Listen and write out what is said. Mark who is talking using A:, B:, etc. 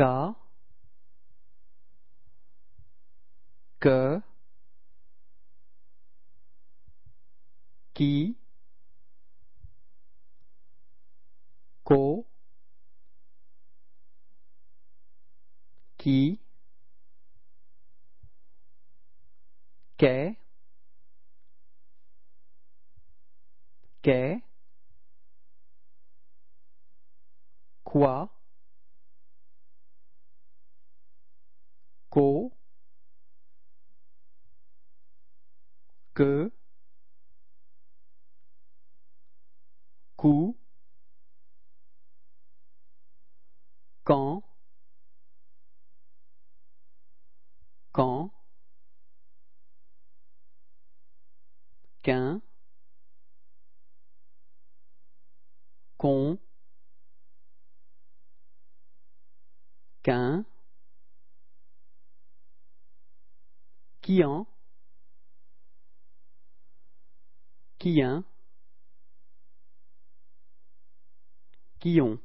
A: Ka, que, qui, ko, qui, que, que, quoi, co, que, cou, quand, quand, qu'un, qu'on, qu'un, qui en, qui un, qui ont?